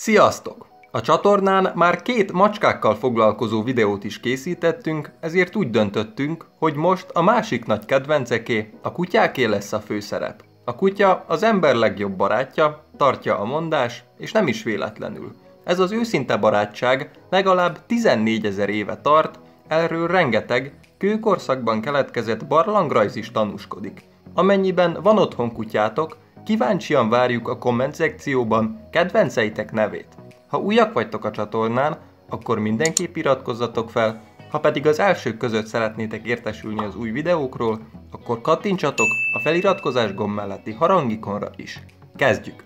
Sziasztok! A csatornán már két macskákkal foglalkozó videót is készítettünk, ezért úgy döntöttünk, hogy most a másik nagy kedvenceké, a kutyáké lesz a főszerep. A kutya az ember legjobb barátja, tartja a mondás, és nem is véletlenül. Ez az őszinte barátság legalább 14 ezer éve tart, erről rengeteg, kőkorszakban keletkezett barlangrajz is tanúskodik. Amennyiben van otthon kutyátok, Kíváncsian várjuk a komment szekcióban kedvenceitek nevét. Ha újak vagytok a csatornán, akkor mindenképp iratkozzatok fel, ha pedig az elsők között szeretnétek értesülni az új videókról, akkor kattintsatok a feliratkozás gomb melletti harangikonra is. Kezdjük!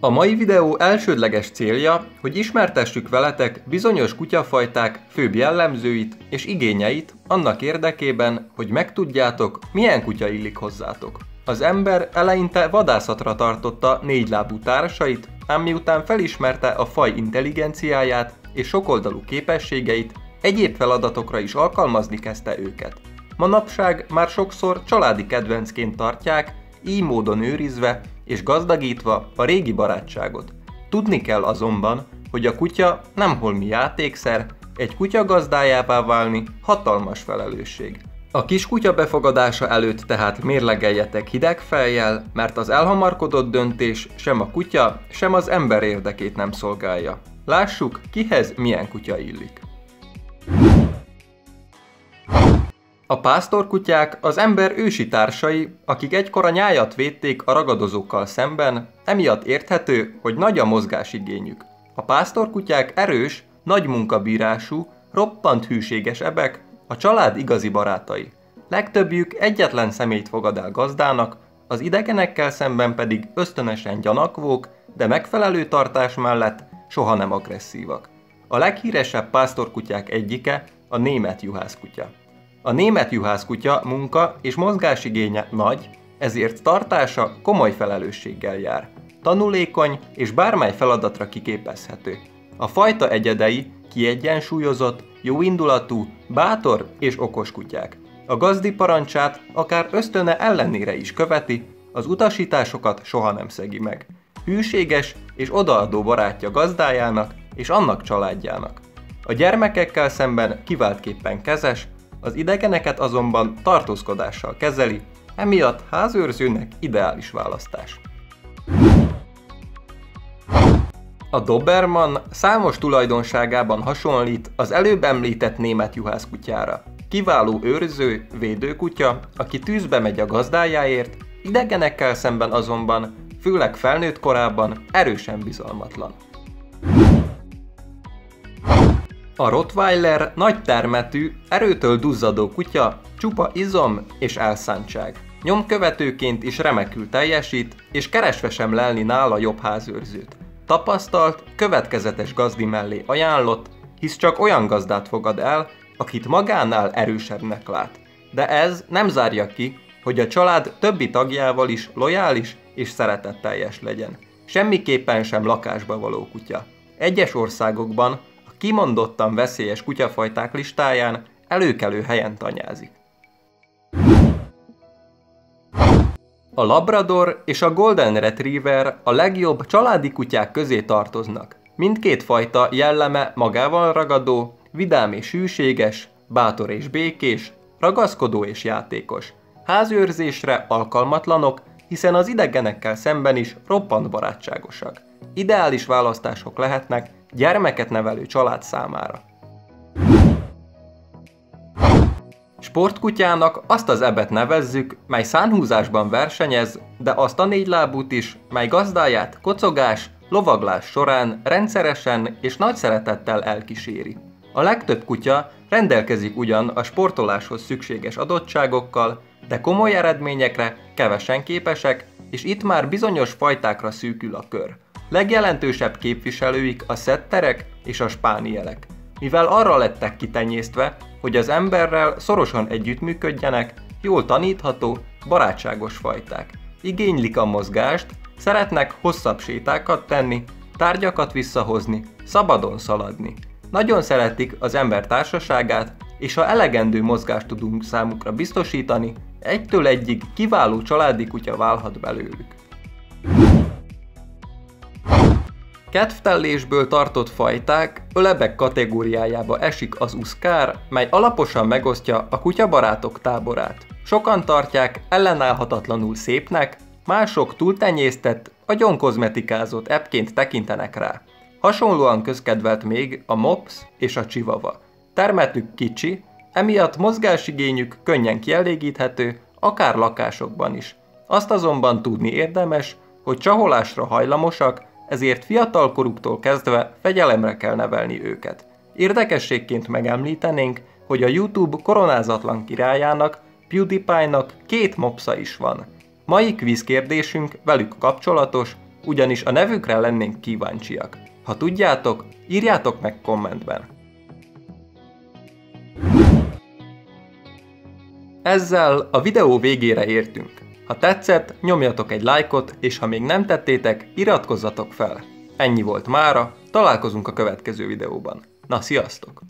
A mai videó elsődleges célja, hogy ismertessük veletek bizonyos kutyafajták főbb jellemzőit és igényeit annak érdekében, hogy megtudjátok, milyen kutya illik hozzátok. Az ember eleinte vadászatra tartotta négylábú társait, ám miután felismerte a faj intelligenciáját és sokoldalú képességeit, egyéb feladatokra is alkalmazni kezdte őket. Manapság már sokszor családi kedvencként tartják, így módon őrizve és gazdagítva a régi barátságot. Tudni kell azonban, hogy a kutya nem holmi játékszer, egy kutya gazdájává válni hatalmas felelősség. A kiskutya befogadása előtt tehát mérlegeljetek hideg fejjel, mert az elhamarkodott döntés sem a kutya, sem az ember érdekét nem szolgálja. Lássuk, kihez milyen kutya illik. A pásztorkutyák az ember ősi társai, akik egykor a nyájat védték a ragadozókkal szemben, emiatt érthető, hogy nagy a mozgásigényük. A pásztorkutyák erős, nagy munkabírású, roppant hűséges ebek, a család igazi barátai. Legtöbbjük egyetlen személyt fogad el gazdának, az idegenekkel szemben pedig ösztönösen gyanakvók, de megfelelő tartás mellett soha nem agresszívak. A leghíresebb pásztorkutyák egyike a német juhászkutya. A német juhászkutya munka és mozgásigénye nagy, ezért tartása komoly felelősséggel jár. Tanulékony és bármely feladatra kiképezhető. A fajta egyedei kiegyensúlyozott, jóindulatú, bátor és okos kutyák. A gazdi parancsát akár ösztöne ellenére is követi, az utasításokat soha nem szegi meg. Hűséges és odaadó barátja gazdájának és annak családjának. A gyermekekkel szemben kiváltképpen kezes, az idegeneket azonban tartózkodással kezeli, emiatt házőrzőnek ideális választás. A Doberman számos tulajdonságában hasonlít az előbb említett német juhászkutyára. Kiváló őrző, védőkutya, aki tűzbe megy a gazdájáért, idegenekkel szemben azonban, főleg felnőtt korában erősen bizalmatlan. A Rottweiler nagy termetű, erőtől duzzadó kutya, csupa izom és elszántság. Nyomkövetőként is remekül teljesít, és keresve sem lelni nála jobb házőrzőt. Tapasztalt, következetes gazdi mellé ajánlott, hisz csak olyan gazdát fogad el, akit magánál erősebbnek lát. De ez nem zárja ki, hogy a család többi tagjával is lojális és szeretetteljes legyen. Semmiképpen sem lakásba való kutya. Egyes országokban a kimondottan veszélyes kutyafajták listáján előkelő helyen tanyázik. A Labrador és a Golden Retriever a legjobb családi kutyák közé tartoznak. Mindkét fajta jelleme magával ragadó, vidám és hűséges, bátor és békés, ragaszkodó és játékos. Házőrzésre alkalmatlanok, hiszen az idegenekkel szemben is roppant barátságosak. Ideális választások lehetnek gyermeket nevelő család számára. Sportkutyának azt az ebet nevezzük, mely szánhúzásban versenyez, de azt a négy lábút is, mely gazdáját kocogás, lovaglás során rendszeresen és nagy szeretettel elkíséri. A legtöbb kutya rendelkezik ugyan a sportoláshoz szükséges adottságokkal, de komoly eredményekre kevesen képesek, és itt már bizonyos fajtákra szűkül a kör. Legjelentősebb képviselőik a szetterek és a spánielek mivel arra lettek kitenyésztve, hogy az emberrel szorosan együttműködjenek, jól tanítható, barátságos fajták. Igénylik a mozgást, szeretnek hosszabb sétákat tenni, tárgyakat visszahozni, szabadon szaladni. Nagyon szeretik az ember társaságát, és ha elegendő mozgást tudunk számukra biztosítani, egytől egyig kiváló családi kutya válhat belőlük. Kedvtellésből tartott fajták ölebek kategóriájába esik az uszkár, mely alaposan megosztja a kutyabarátok táborát. Sokan tartják ellenállhatatlanul szépnek, mások túltenyésztett, agyonkozmetikázott epként tekintenek rá. Hasonlóan közkedvelt még a mops és a csivava. Termetük kicsi, emiatt mozgásigényük könnyen kielégíthető, akár lakásokban is. Azt azonban tudni érdemes, hogy csaholásra hajlamosak, ezért fiatalkoruktól kezdve fegyelemre kell nevelni őket. Érdekességként megemlítenénk, hogy a YouTube koronázatlan királyának, PewDiePie-nak két mopsa is van. Mai kvízkérdésünk velük kapcsolatos, ugyanis a nevükre lennénk kíváncsiak. Ha tudjátok, írjátok meg kommentben. Ezzel a videó végére értünk. Ha tetszett, nyomjatok egy lájkot, és ha még nem tettétek, iratkozzatok fel. Ennyi volt mára, találkozunk a következő videóban. Na, sziasztok!